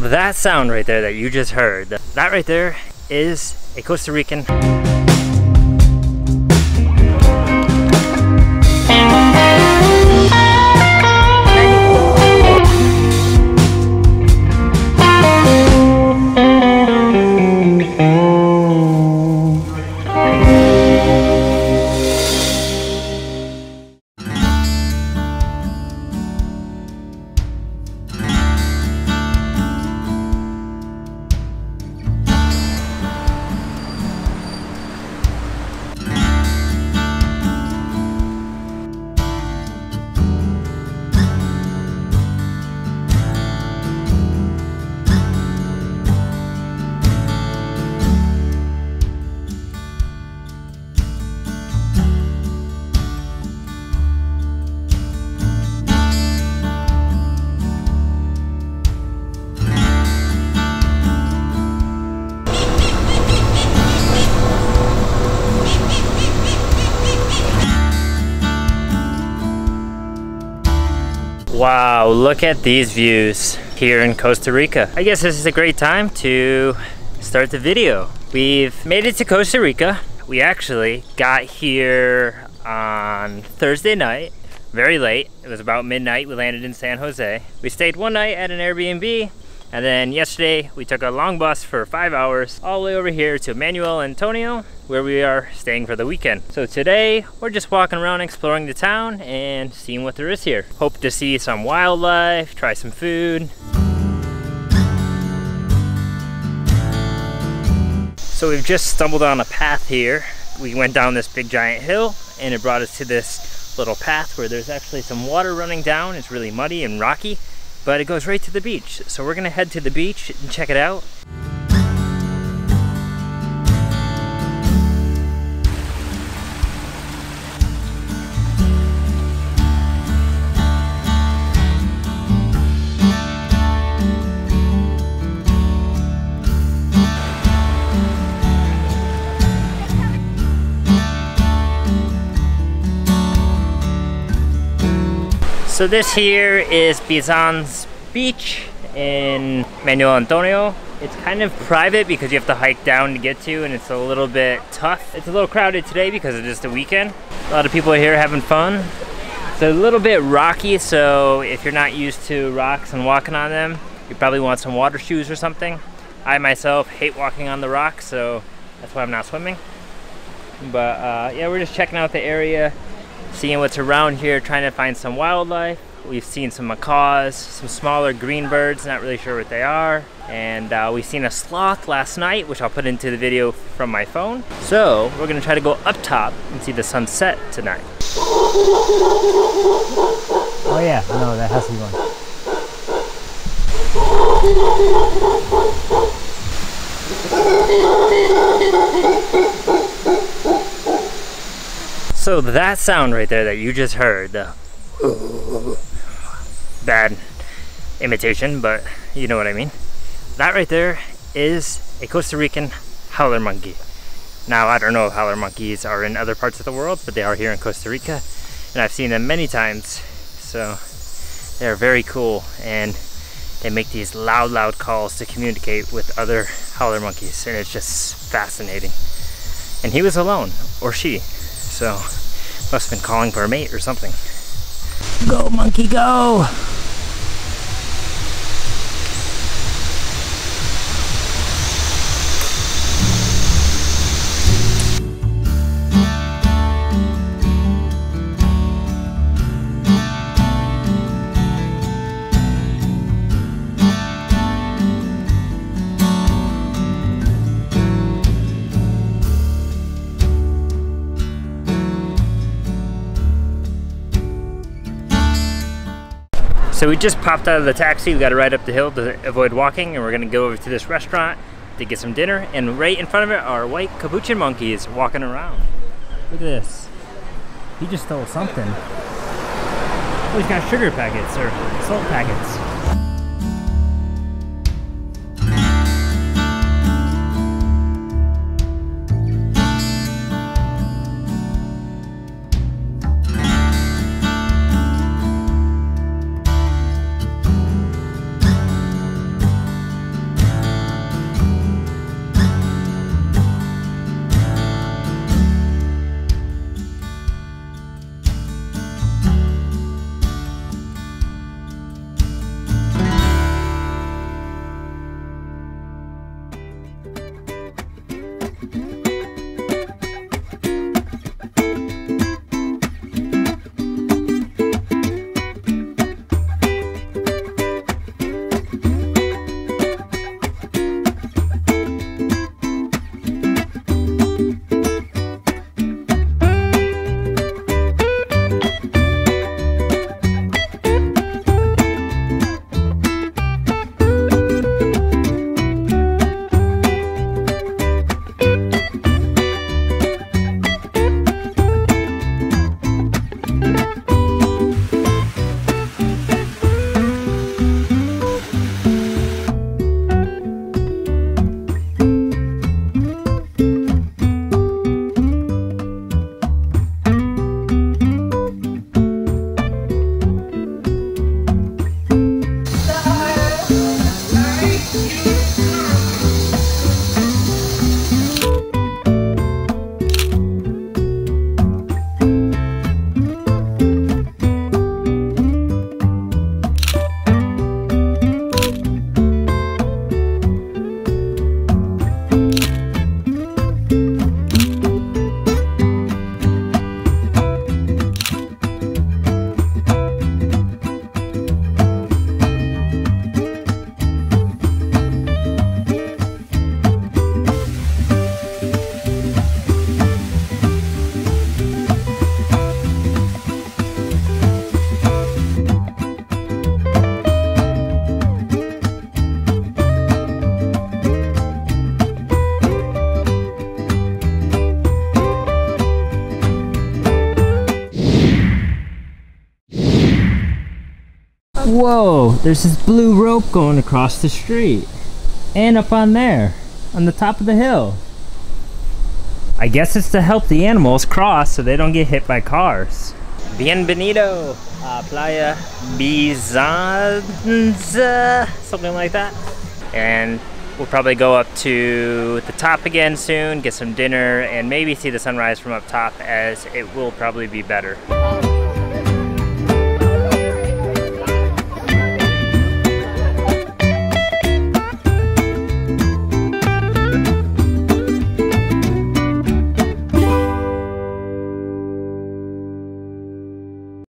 That sound right there that you just heard, that right there is a Costa Rican Wow, look at these views here in Costa Rica. I guess this is a great time to start the video. We've made it to Costa Rica. We actually got here on Thursday night, very late. It was about midnight. We landed in San Jose. We stayed one night at an Airbnb and then yesterday we took a long bus for five hours all the way over here to Manuel Antonio where we are staying for the weekend. So today we're just walking around exploring the town and seeing what there is here. Hope to see some wildlife, try some food. So we've just stumbled on a path here. We went down this big giant hill and it brought us to this little path where there's actually some water running down. It's really muddy and rocky but it goes right to the beach. So we're gonna head to the beach and check it out. So this here is Biesanz Beach in Manuel Antonio. It's kind of private because you have to hike down to get to and it's a little bit tough. It's a little crowded today because it's just a weekend. A lot of people are here having fun. It's a little bit rocky so if you're not used to rocks and walking on them, you probably want some water shoes or something. I myself hate walking on the rocks so that's why I'm not swimming. But uh, yeah, we're just checking out the area seeing what's around here, trying to find some wildlife. We've seen some macaws, some smaller green birds, not really sure what they are. And uh, we've seen a sloth last night, which I'll put into the video from my phone. So we're gonna try to go up top and see the sunset tonight. Oh yeah, no, that has to be going. So that sound right there that you just heard, the bad imitation, but you know what I mean. That right there is a Costa Rican howler monkey. Now, I don't know if howler monkeys are in other parts of the world, but they are here in Costa Rica, and I've seen them many times. So they're very cool, and they make these loud, loud calls to communicate with other howler monkeys, and it's just fascinating. And he was alone, or she, so must have been calling for a mate or something. Go monkey go! So we just popped out of the taxi. We got to ride up the hill to avoid walking and we're gonna go over to this restaurant to get some dinner. And right in front of it are white capuchin monkeys walking around. Look at this. He just stole something. Oh, he's got sugar packets or salt packets. Whoa, there's this blue rope going across the street. And up on there, on the top of the hill. I guess it's to help the animals cross so they don't get hit by cars. Bienvenido a Playa Bizanza, something like that. And we'll probably go up to the top again soon, get some dinner, and maybe see the sunrise from up top as it will probably be better.